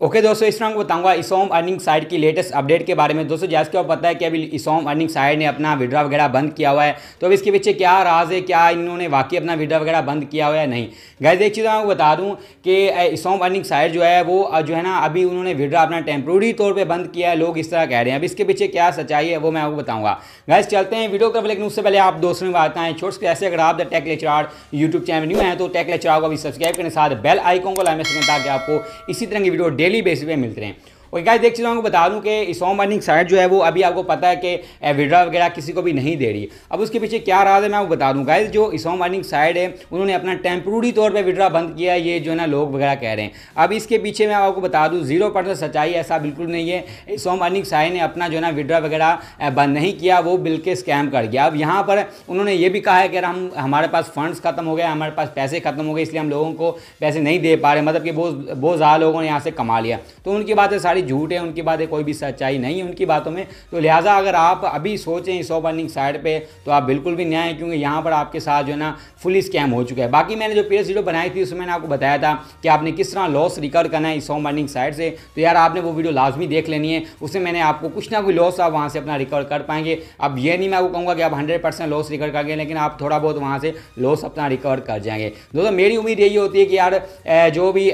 Okay okay, दोस्तों इस तरह बताऊँगा। इसोम अर्निंग साइट की लेटेस्ट अपडेट के बारे में। दोस्तों जैसे कि पता है कि अभी इसोम अर्निंग साइट ने अपना विड्रा वगैरह बंद किया हुआ है। तो अब इसके पीछे क्या राज है क्या इन्होंने वाकई अपना विड्रा वगैरह बंद किया हुआ है नहीं? गैस एक चीज़ मैं आपको बता दूँ कि इसोम अर्निंग साइट जो है वो जो है ना अभी उन्होंने विड्रा अपना टेम्प्रोरी तौर पर बंद किया है। लोग इस तरह कह रहे हैं। अब इसके पीछे क्या सच्चाई है वो मैं आपको बताऊँगा। गैस चलते हैं वीडियो का लेकिन उससे पहले आप दोस्तों में बात आए। छोटे ऐसे अगर आप the tech lecture YouTube channel new है तो टेक लेक्चर को अभी सब्सक्राइब करने साथ बेल आइकॉन को लाइन में ताकि आपको इसी तरह की वीडियो डेली बेसिस पे मिलते रहें। और गाइस देख चीज़ों को बता दूँ कि इसोम अर्निंग साइट जो है, वो अभी आपको पता है कि विड्रा वगैरह किसी को भी नहीं दे रही। अब उसके पीछे क्या राज है, मैं आपको बता दूँ। गाइस जो इसोम अर्निंग साइट है, उन्होंने अपना टेम्प्रोरी तौर पर विड्रा बंद किया ये जो है ना, लोग वगैरह कह रहे हैं। अब इसके पीछे मैं आपको बता दूँ ज़ीरो सच्चाई ऐसा बिल्कुल नहीं है। इसोम अर्निंग साइट ने अपना जो है ना विड्रा वगैरह बंद नहीं किया, वो बिल के स्कैम कर गया। अब यहाँ पर उन्होंने ये भी कहा है कि हम, हमारे पास फंड्स खत्म हो गए, हमारे पास पैसे खत्म हो गए, इसलिए हम लोगों को पैसे नहीं दे पा रहे मतलब कि बहुत बहुत ज़्यादा लोगों ने यहाँ से कमा लिया। तो उनकी बातें सारी झूठ है, उनकी बातें कोई भी सच्चाई नहीं है उनकी बातों में। तो लिहाजा अगर आप अभी सोचें इस अर्निंग साइड पे तो आप बिल्कुल भी न्याय, क्योंकि यहाँ पर आपके साथ जो है ना फुली स्कैम हो चुका है। बाकी मैंने जो पीएस वीडियो बनाई थी, उसमें मैंने आपको बताया था कि आपने किस तरह लॉस रिकवर करना है इस अर्निंग साइड से। तो यार आपने वो वीडियो लाजमी देख लेनी है उसमें मैंने आपको कुछ ना कोई लॉस आप वहाँ से अपना रिकवर कर पाएँगे। अब ये नहीं मैं आपको कहूँगा कि आप हंड्रेड परसेंट लॉस रिकवर करेंगे लेकिन आप थोड़ा बहुत वहाँ से लॉस अपना रिकवर कर जाएँगे। दोस्तों, मेरी उम्मीद यही होती है कि यार जो भी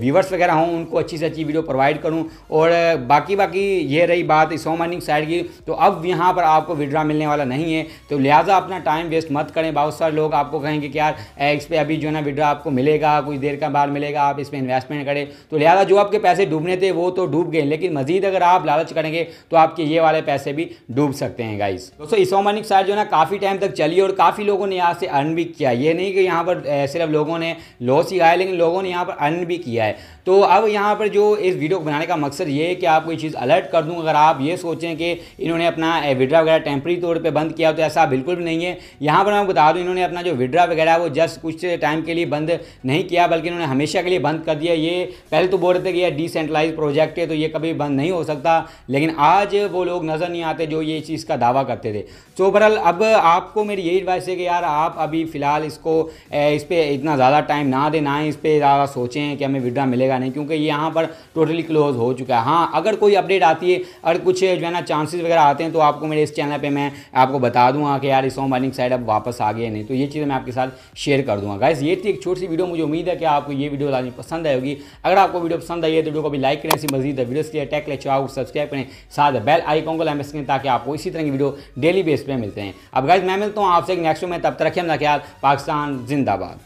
व्यूवर्स वगैरह हों, उनको अच्छी से अच्छी वीडियो प्रोवाइड करूँ। और बाकी बाकी ये रही बात इस अर्निंग साइड की तो अब यहाँ पर आपको विड्रा मिलने वाला नहीं है। तो लिहाजा अपना टाइम वेस्ट मत करें। बहुत सारे लोग आपको कहेंगे कि यार इस पर अभी जो है ना विड्रा आपको मिलेगा, कुछ देर का बाद मिलेगा, आप इस पर इन्वेस्टमेंट करें। तो लिहाजा जो आपके पैसे डूबने थे, वो तो डूब गए। लेकिन मजीद अगर आप लालच करेंगे तो आपके ये वाले पैसे भी डूब सकते हैं गाइस दोस्तों, इस अर्निंग साइड जो ना, काफ़ी टाइम तक चली और काफ़ी लोगों ने यहाँ से अर्न भी किया ये नहीं कि यहाँ पर सिर्फ़ लोगों ने लॉस ही आया, लेकिन लोगों ने यहाँ पर अर्न भी किया है। तो अब यहाँ पर जो इस वीडियो को बनाने का मकसद ये है कि आपको ये चीज़ अलर्ट कर दूँ। अगर आप ये सोचें कि इन्होंने अपना विड्रा वगैरह टेम्प्रेरी तौर पे बंद किया तो ऐसा बिल्कुल भी नहीं है। यहाँ पर मैं बता दूँ, इन्होंने अपना जो विड्रा वगैरह वो जस्ट कुछ टाइम के लिए बंद नहीं किया, बल्कि इन्होंने हमेशा के लिए बंद कर दिया। ये पहले तो बोल रहे थे कि यह डिसेंट्रलाइज प्रोजेक्ट है तो ये कभी बंद नहीं हो सकता। लेकिन आज वो लोग नज़र नहीं आते जो ये चीज़ का दावा करते थे। तो बहरहाल, अब आपको मेरी यही एडवाइस है कि यार, आप अभी फ़िलहाल इसको इस पर इतना ज़्यादा टाइम ना दें, ना इस पर ज़्यादा सोचें कि हमें विड्रा मिलेगा नहीं, क्योंकि यहाँ पर टोटली क्लोज हो चुका है। हाँ अगर कोई अपडेट आती है, अगर कुछ जो है ना चांसेस वगैरह आते हैं तो आपको मेरे इस चैनल पे मैं आपको बता दूँगा कि यार, इस होम अर्निंग साइड अब वापस आ गए नहीं। तो ये चीज़ें मैं आपके साथ शेयर कर दूँगा। गाइस ये थी एक छोटी सी वीडियो मुझे उम्मीद है कि आपको ये वीडियो लानी पसंद आएगी अगर आपको वीडियो पसंद आई है तो वीडियो को भी लाइक करें इसी मजीद वीडियो के लिए टैक ले चाहो सब्सक्राइब करें, साथ बेल आइकॉन को लाइन करें ताकि आपको इसी तरह की वीडियो डेली बेस पर मिलते हैं। अब गाइज़ मैं मिलता हूँ आपसे नेक्स्ट में। तब तक रखें ख्याल। पाकिस्तान जिंदाबाद।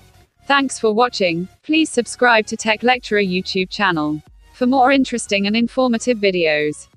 Thanks for watching. Please subscribe to Tech Lecturer YouTube channel for more interesting and informative videos.